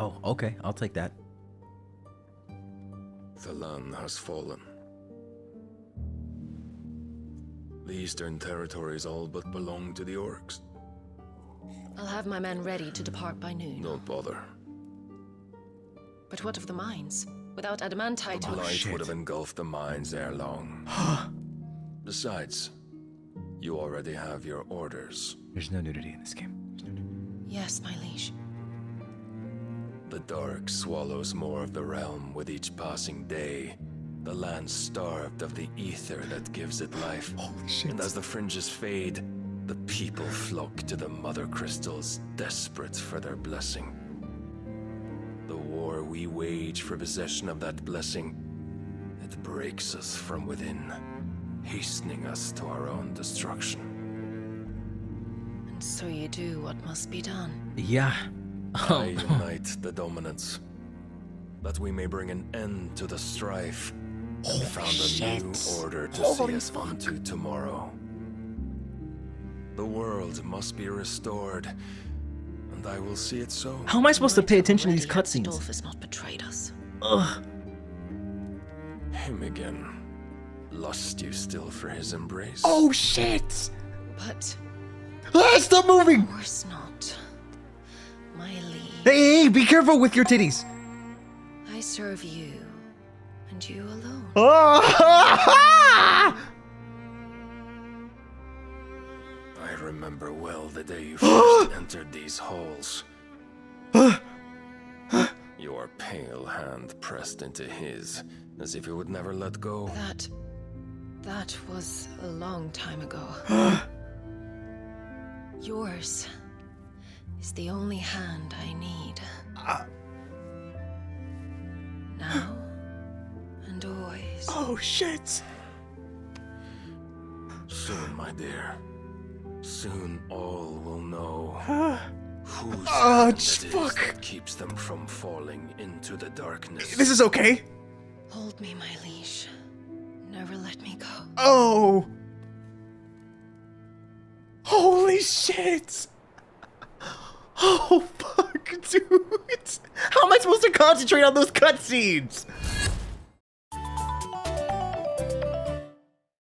Oh, okay. I'll take that. The land has fallen. The eastern territories all but belong to the orcs. I'll have my men ready to depart by noon. Don't bother. But what of the mines? Without adamantite, The blight shit. would have engulfed the mines ere long. Besides, you already have your orders. There's no nudity in this game. There's no nudity. yes, my liege. The dark swallows more of the realm with each passing day. The land starved of the ether that gives it life. Holy shit. And as the fringes fade, the people flock to the mother crystals, desperate for their blessing. The war we wage for possession of that blessing, it breaks us from within, hastening us to our own destruction. And so you do what must be done. Yeah. I unite the dominants, that we may bring an end to the strife, and found a new order to see us unto tomorrow. The world must be restored, and I will see it so. How am I supposed to pay attention to these cutscenes? cutscenes? has not betrayed us. Ugh. Him again. Lust you still for his embrace? Oh shit! But Ah, stop moving! of course not. My Hey, hey, be careful with your titties. I serve you, and you alone. I remember well the day you first entered these halls. Your pale hand pressed into his, as if it would never let go. That. That was a long time ago. Yours is the only hand I need. Ah. Now and always. Oh shit! Soon, my dear. Soon all will know whose Oh, hand just it is fuck. that keeps them from falling into the darkness. This is okay. Hold me, my leash. Never let me go. Oh. Holy shit! Oh fuck, dude! How am I supposed to concentrate on those cutscenes?